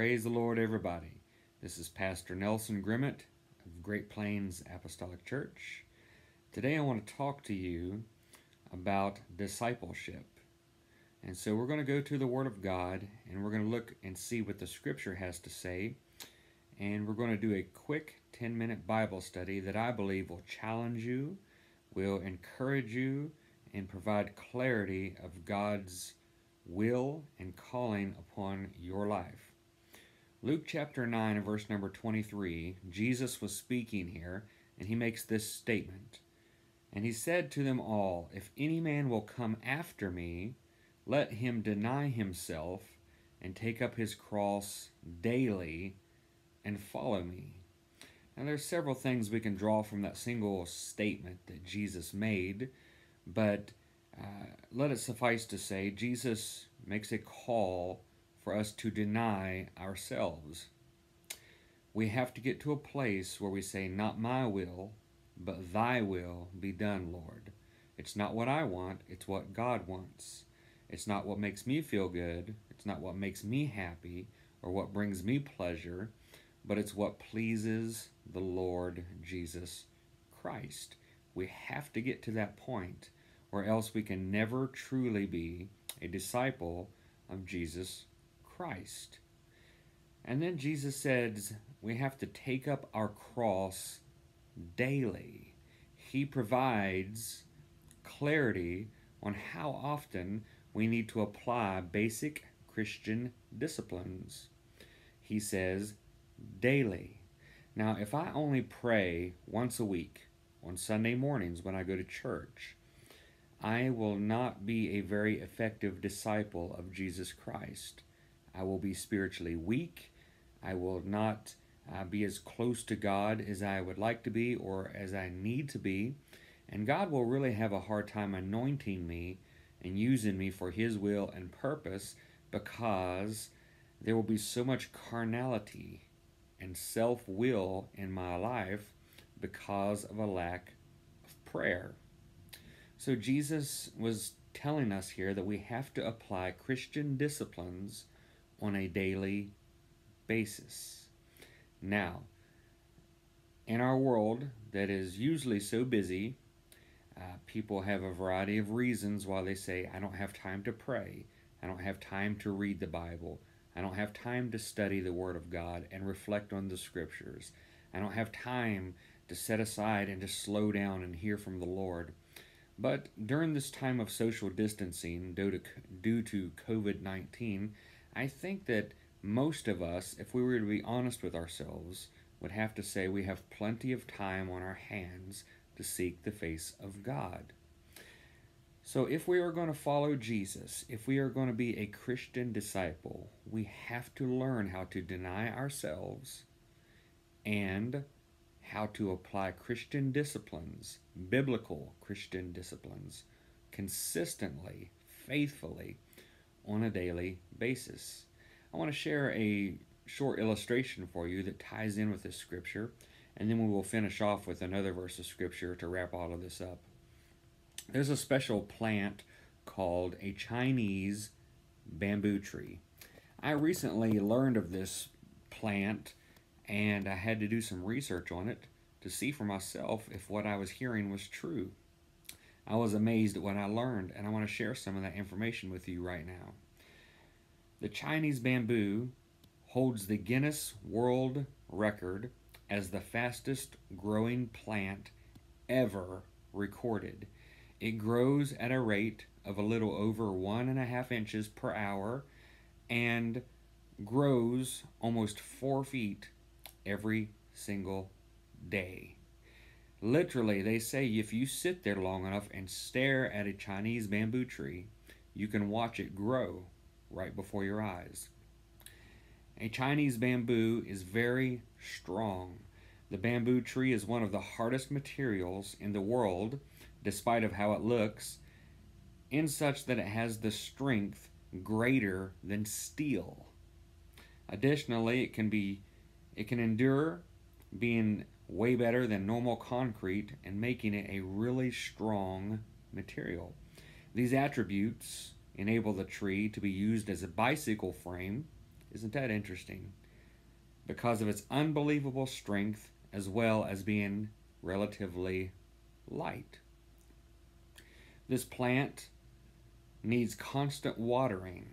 Praise the Lord, everybody. This is Pastor Nelson Grimmett of Great Plains Apostolic Church. Today I want to talk to you about discipleship. And so we're going to go to the Word of God and we're going to look and see what the Scripture has to say. And we're going to do a quick 10 minute Bible study that I believe will challenge you, will encourage you, and provide clarity of God's will and calling upon your life. Luke chapter 9 and verse number 23, Jesus was speaking here, and he makes this statement. And he said to them all, If any man will come after me, let him deny himself and take up his cross daily and follow me. Now, there's several things we can draw from that single statement that Jesus made, but uh, let it suffice to say, Jesus makes a call for us to deny ourselves. We have to get to a place where we say, Not my will, but thy will be done, Lord. It's not what I want, it's what God wants. It's not what makes me feel good, it's not what makes me happy or what brings me pleasure, but it's what pleases the Lord Jesus Christ. We have to get to that point, or else we can never truly be a disciple of Jesus Christ. And then Jesus says we have to take up our cross daily. He provides clarity on how often we need to apply basic Christian disciplines. He says daily. Now, if I only pray once a week on Sunday mornings when I go to church, I will not be a very effective disciple of Jesus Christ. I will be spiritually weak. I will not uh, be as close to God as I would like to be or as I need to be. And God will really have a hard time anointing me and using me for His will and purpose because there will be so much carnality and self will in my life because of a lack of prayer. So Jesus was telling us here that we have to apply Christian disciplines on a daily basis. Now, in our world that is usually so busy, uh, people have a variety of reasons why they say, I don't have time to pray. I don't have time to read the Bible. I don't have time to study the Word of God and reflect on the Scriptures. I don't have time to set aside and to slow down and hear from the Lord. But during this time of social distancing due to, due to COVID 19, I think that most of us, if we were to be honest with ourselves, would have to say we have plenty of time on our hands to seek the face of God. So, if we are going to follow Jesus, if we are going to be a Christian disciple, we have to learn how to deny ourselves and how to apply Christian disciplines, biblical Christian disciplines, consistently, faithfully, on a daily basis. I want to share a short illustration for you that ties in with this scripture, and then we will finish off with another verse of scripture to wrap all of this up. There's a special plant called a Chinese bamboo tree. I recently learned of this plant and I had to do some research on it to see for myself if what I was hearing was true. I was amazed at what I learned, and I want to share some of that information with you right now. The Chinese bamboo holds the Guinness World Record as the fastest growing plant ever recorded. It grows at a rate of a little over one and a half inches per hour and grows almost four feet every single day. Literally, they say if you sit there long enough and stare at a Chinese bamboo tree, you can watch it grow right before your eyes. A Chinese bamboo is very strong. The bamboo tree is one of the hardest materials in the world, despite of how it looks, in such that it has the strength greater than steel. Additionally, it can be it can endure being way better than normal concrete and making it a really strong material. These attributes enable the tree to be used as a bicycle frame. Isn't that interesting? because of its unbelievable strength as well as being relatively light. This plant needs constant watering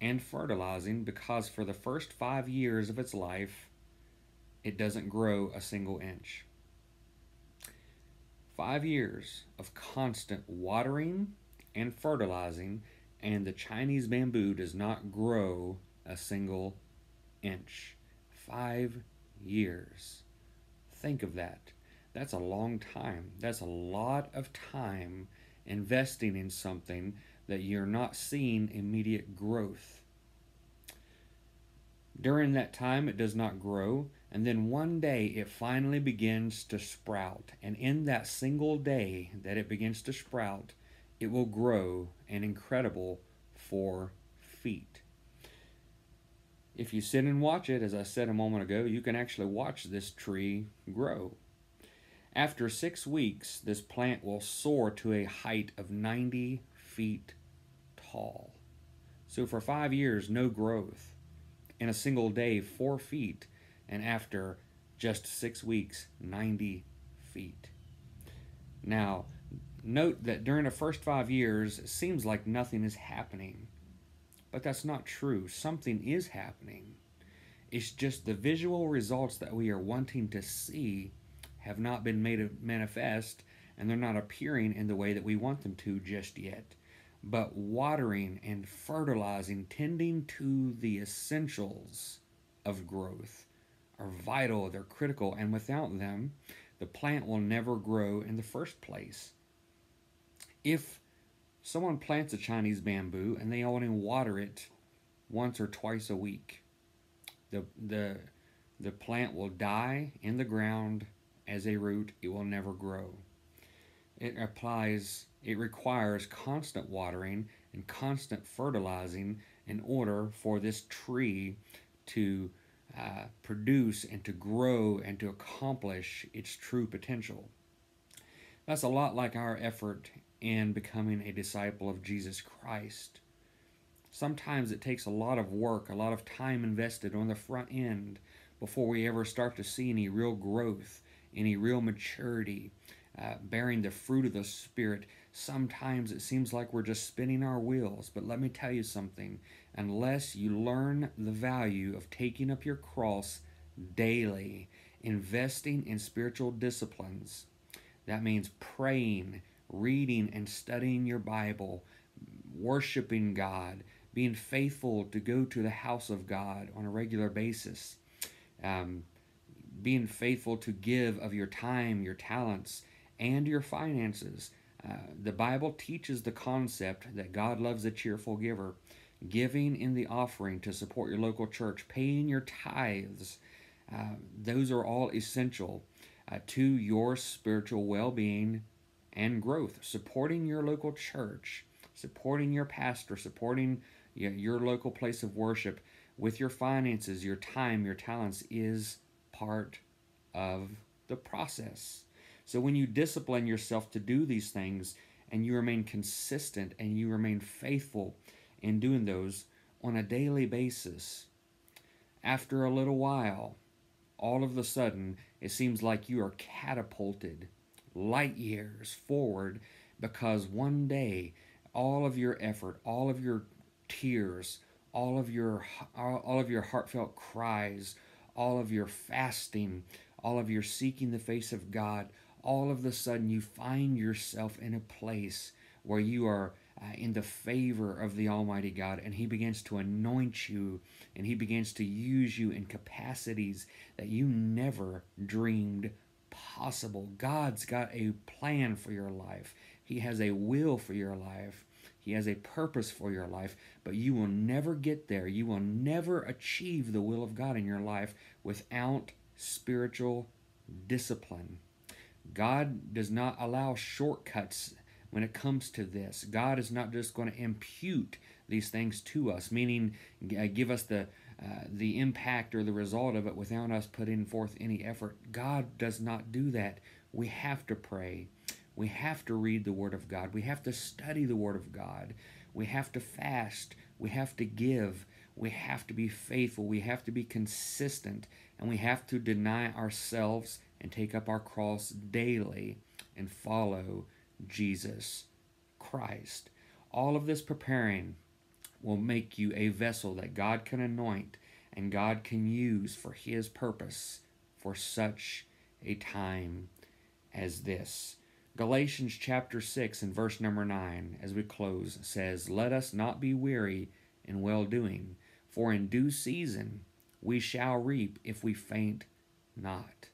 and fertilizing because for the first five years of its life, it doesn't grow a single inch. Five years of constant watering and fertilizing, and the Chinese bamboo does not grow a single inch. Five years. Think of that. That's a long time. That's a lot of time investing in something that you're not seeing immediate growth. During that time, it does not grow, and then one day it finally begins to sprout. And in that single day that it begins to sprout, it will grow an incredible four feet. If you sit and watch it, as I said a moment ago, you can actually watch this tree grow. After six weeks, this plant will soar to a height of 90 feet tall. So for five years, no growth. In a single day, four feet. And after just six weeks, 90 feet. Now, note that during the first five years, it seems like nothing is happening. But that's not true. Something is happening. It's just the visual results that we are wanting to see have not been made manifest and they're not appearing in the way that we want them to just yet. But watering and fertilizing, tending to the essentials of growth are vital, they're critical, and without them, the plant will never grow in the first place. If someone plants a Chinese bamboo and they only water it once or twice a week, the, the, the plant will die in the ground as a root, it will never grow. It applies, it requires constant watering and constant fertilizing in order for this tree to uh, produce and to grow and to accomplish its true potential. That's a lot like our effort in becoming a disciple of Jesus Christ. Sometimes it takes a lot of work, a lot of time invested on the front end before we ever start to see any real growth any real maturity, uh, bearing the fruit of the Spirit. Sometimes it seems like we're just spinning our wheels, but let me tell you something. Unless you learn the value of taking up your cross daily, investing in spiritual disciplines, that means praying, reading, and studying your Bible, worshiping God, being faithful to go to the house of God on a regular basis. Um, being faithful to give of your time, your talents, and your finances. Uh, the Bible teaches the concept that God loves a cheerful giver. Giving in the offering to support your local church, paying your tithes, uh, those are all essential uh, to your spiritual well being and growth. Supporting your local church, supporting your pastor, supporting your local place of worship with your finances, your time, your talents is part of the process. So when you discipline yourself to do these things and you remain consistent and you remain faithful in doing those on a daily basis, after a little while, all of a sudden, it seems like you are catapulted light years forward because one day all of your effort, all of your tears, all of your all of your heartfelt cries, all of your fasting, all of your seeking the face of God, all of a sudden you find yourself in a place where you are uh, in the favor of the Almighty God, and He begins to anoint you and He begins to use you in capacities that you never dreamed possible. God's got a plan for your life, He has a will for your life. He has a purpose for your life, but you will never get there. You will never achieve the will of God in your life without spiritual discipline. God does not allow shortcuts when it comes to this. God is not just going to impute these things to us, meaning uh, give us the uh, the impact or the result of it without us putting forth any effort. God does not do that. We have to pray. We have to read the Word of God. We have to study the Word of God. We have to fast. We have to give. we have to be faithful, we have to be consistent, and we have to deny ourselves and take up our cross daily and follow Jesus Christ. All of this preparing will make you a vessel that God can anoint and God can use for His purpose for such a time as this. Galatians chapter 6 and verse number 9, as we close, says, Let us not be weary in well doing, for in due season we shall reap if we faint not.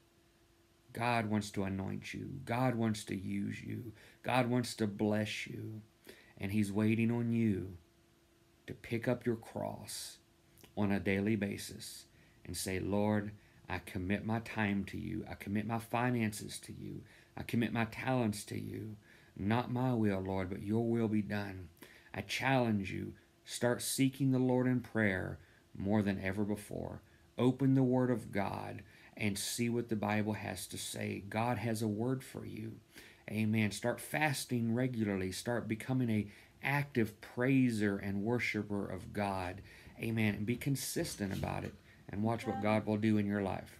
God wants to anoint you. God wants to use you. God wants to bless you. And He's waiting on you to pick up your cross on a daily basis and say, Lord, I commit my time to you. I commit my finances to you. I commit my talents to you. Not my will, Lord, but your will be done. I challenge you. Start seeking the Lord in prayer more than ever before. Open the Word of God and see what the Bible has to say. God has a word for you. Amen. Start fasting regularly. Start becoming a active praiser and worshiper of God. Amen. And be consistent about it and watch what God will do in your life.